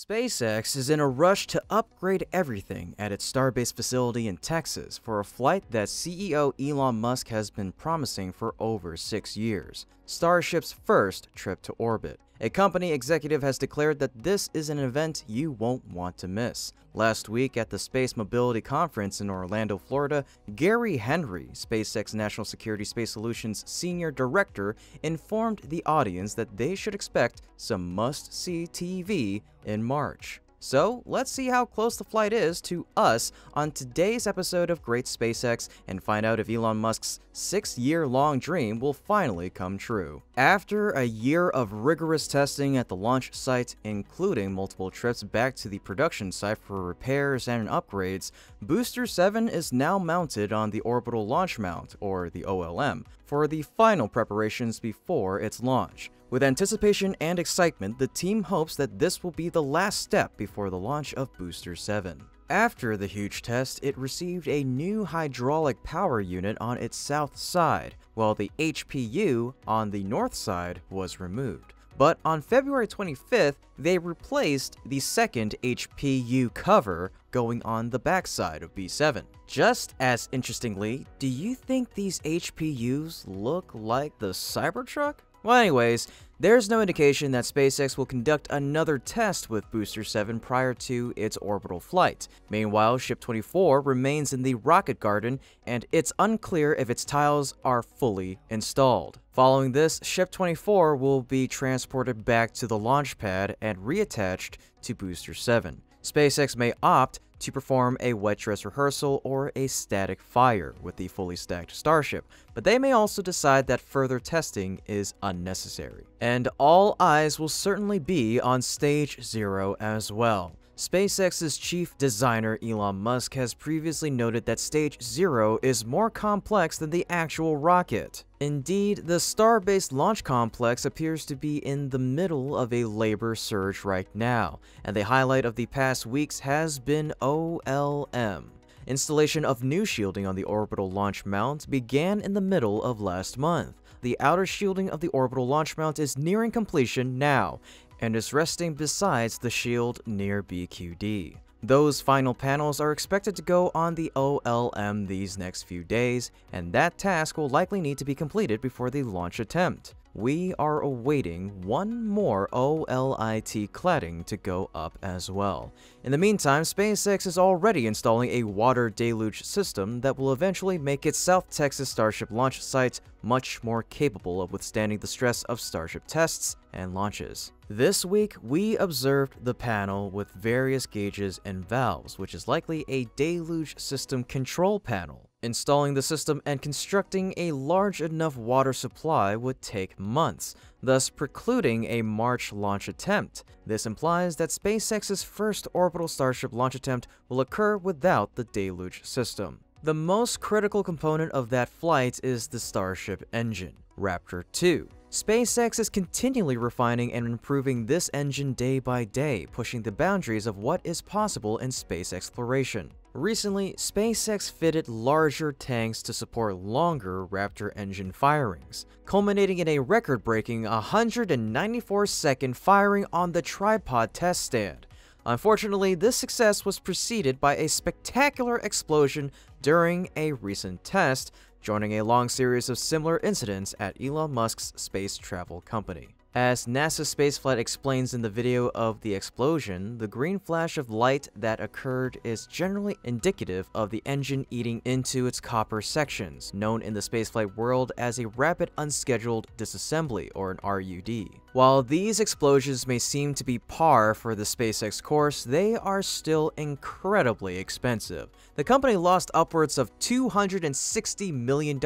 SpaceX is in a rush to upgrade everything at its Starbase facility in Texas for a flight that CEO Elon Musk has been promising for over six years Starship's first trip to orbit. A company executive has declared that this is an event you won't want to miss. Last week at the Space Mobility Conference in Orlando, Florida, Gary Henry, SpaceX National Security Space Solutions Senior Director, informed the audience that they should expect some must see TV in March. So let's see how close the flight is to us on today's episode of Great SpaceX and find out if Elon Musk's six year long dream will finally come true. After a year of rigorous testing at the launch site, including multiple trips back to the production site for repairs and upgrades, Booster 7 is now mounted on the Orbital Launch Mount, or the OLM, for the final preparations before its launch. With anticipation and excitement, the team hopes that this will be the last step before the launch of Booster 7. After the huge test, it received a new hydraulic power unit on its south side, while the HPU on the north side was removed. But on February 25th, they replaced the second HPU cover going on the backside of B7. Just as interestingly, do you think these HPUs look like the Cybertruck? Well, anyways, there's no indication that SpaceX will conduct another test with Booster 7 prior to its orbital flight. Meanwhile, Ship 24 remains in the rocket garden, and it's unclear if its tiles are fully installed. Following this, Ship 24 will be transported back to the launch pad and reattached to Booster 7. SpaceX may opt to perform a wet dress rehearsal or a static fire with the fully stacked Starship, but they may also decide that further testing is unnecessary. And all eyes will certainly be on Stage Zero as well. SpaceX's chief designer Elon Musk has previously noted that Stage Zero is more complex than the actual rocket. Indeed, the Starbase launch complex appears to be in the middle of a labor surge right now, and the highlight of the past weeks has been OLM. Installation of new shielding on the orbital launch mount began in the middle of last month. The outer shielding of the orbital launch mount is nearing completion now, and is resting besides the shield near BQD. Those final panels are expected to go on the OLM these next few days, and that task will likely need to be completed before the launch attempt. We are awaiting one more OLIT cladding to go up as well. In the meantime, SpaceX is already installing a water deluge system that will eventually make its South Texas Starship launch site much more capable of withstanding the stress of Starship tests and launches. This week, we observed the panel with various gauges and valves, which is likely a deluge system control panel. Installing the system and constructing a large enough water supply would take months, thus precluding a March launch attempt. This implies that SpaceX's first orbital Starship launch attempt will occur without the deluge system. The most critical component of that flight is the Starship engine, Raptor 2. SpaceX is continually refining and improving this engine day by day, pushing the boundaries of what is possible in space exploration. Recently, SpaceX fitted larger tanks to support longer Raptor engine firings, culminating in a record-breaking 194-second firing on the tripod test stand. Unfortunately, this success was preceded by a spectacular explosion during a recent test, joining a long series of similar incidents at Elon Musk's space travel company. As NASA spaceflight explains in the video of the explosion, the green flash of light that occurred is generally indicative of the engine eating into its copper sections, known in the spaceflight world as a rapid unscheduled disassembly or an RUD. While these explosions may seem to be par for the SpaceX course, they are still incredibly expensive. The company lost upwards of $260 million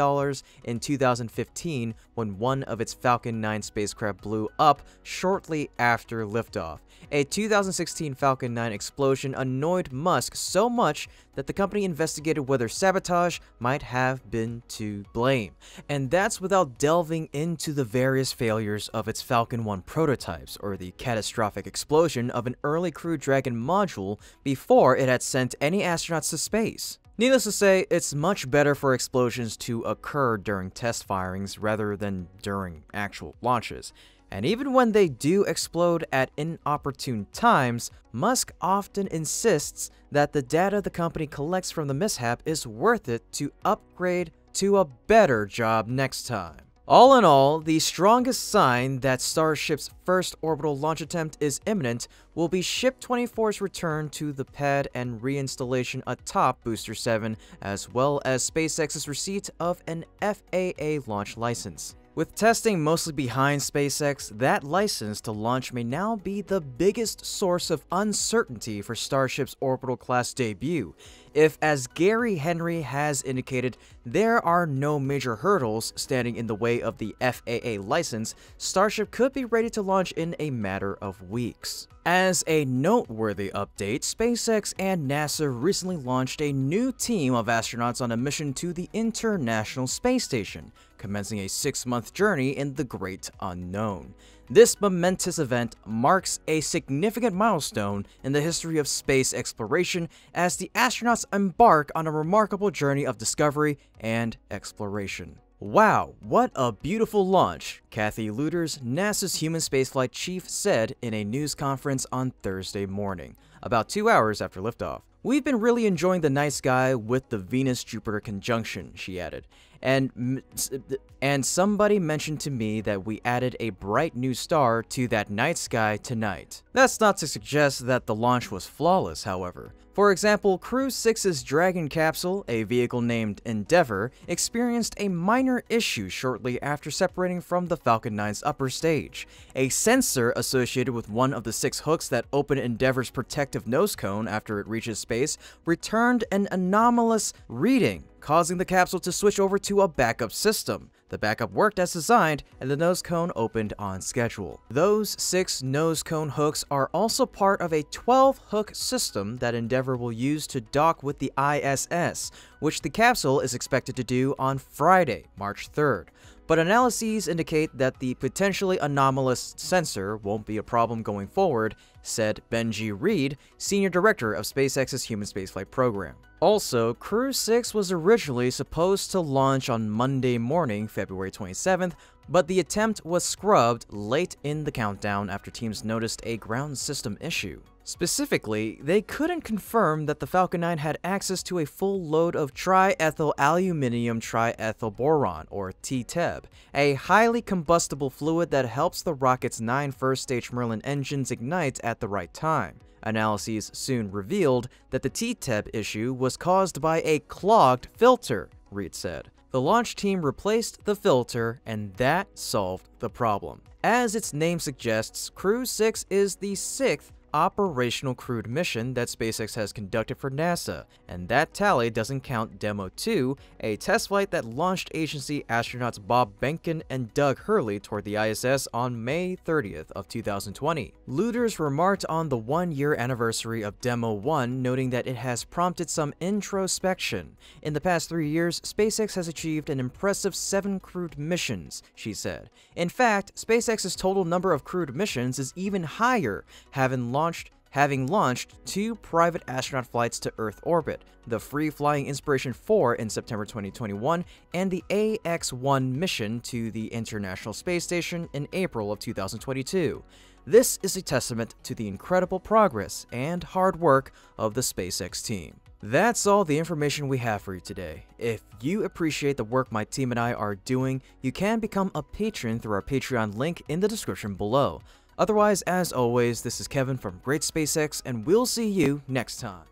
in 2015 when one of its Falcon 9 spacecraft blew up shortly after liftoff. A 2016 Falcon 9 explosion annoyed Musk so much that the company investigated whether sabotage might have been to blame. And that's without delving into the various failures of its Falcon 1 prototypes, or the catastrophic explosion of an early Crew Dragon module before it had sent any astronauts to space. Needless to say, it's much better for explosions to occur during test firings rather than during actual launches. And even when they do explode at inopportune times, Musk often insists that the data the company collects from the mishap is worth it to upgrade to a better job next time. All in all, the strongest sign that Starship's first orbital launch attempt is imminent will be Ship 24's return to the pad and reinstallation atop Booster 7, as well as SpaceX's receipt of an FAA launch license. With testing mostly behind SpaceX, that license to launch may now be the biggest source of uncertainty for Starship's orbital class debut. If, as Gary Henry has indicated, there are no major hurdles standing in the way of the FAA license, Starship could be ready to launch in a matter of weeks. As a noteworthy update, SpaceX and NASA recently launched a new team of astronauts on a mission to the International Space Station commencing a six-month journey in the Great Unknown. This momentous event marks a significant milestone in the history of space exploration as the astronauts embark on a remarkable journey of discovery and exploration. Wow, what a beautiful launch, Kathy Lueders, NASA's human spaceflight chief, said in a news conference on Thursday morning, about two hours after liftoff. We've been really enjoying the night sky with the Venus-Jupiter conjunction, she added, and and somebody mentioned to me that we added a bright new star to that night sky tonight. That's not to suggest that the launch was flawless, however. For example, Crew 6's Dragon capsule, a vehicle named Endeavour, experienced a minor issue shortly after separating from the Falcon 9's upper stage. A sensor associated with one of the six hooks that open Endeavour's protective nose cone after it reaches space returned an anomalous reading causing the capsule to switch over to a backup system. The backup worked as designed, and the nose cone opened on schedule. Those six nose cone hooks are also part of a 12-hook system that Endeavour will use to dock with the ISS, which the capsule is expected to do on Friday, March 3rd but analyses indicate that the potentially anomalous sensor won't be a problem going forward, said Benji Reed, Senior Director of SpaceX's Human Spaceflight Program. Also, Crew 6 was originally supposed to launch on Monday morning, February 27th, but the attempt was scrubbed late in the countdown after teams noticed a ground system issue. Specifically, they couldn't confirm that the Falcon 9 had access to a full load of triethylaluminium triethylboron, or TTEB, a highly combustible fluid that helps the rocket's nine first-stage Merlin engines ignite at the right time. Analyses soon revealed that the TTEB issue was caused by a clogged filter, Reed said. The launch team replaced the filter, and that solved the problem. As its name suggests, Crew 6 is the sixth operational crewed mission that SpaceX has conducted for NASA, and that tally doesn't count Demo 2, a test flight that launched agency astronauts Bob Behnken and Doug Hurley toward the ISS on May 30th of 2020. Lueders remarked on the one-year anniversary of Demo 1, noting that it has prompted some introspection. In the past three years, SpaceX has achieved an impressive seven crewed missions, she said. In fact, SpaceX's total number of crewed missions is even higher, having launched launched having launched two private astronaut flights to Earth orbit, the free-flying Inspiration 4 in September 2021 and the AX-1 mission to the International Space Station in April of 2022. This is a testament to the incredible progress and hard work of the SpaceX team. That's all the information we have for you today. If you appreciate the work my team and I are doing, you can become a patron through our Patreon link in the description below. Otherwise, as always, this is Kevin from Great SpaceX, and we'll see you next time.